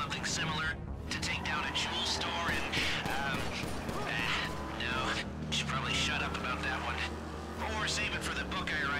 Something similar to take down a jewel store and, um, ah, no, should probably shut up about that one. Or save it for the book I write.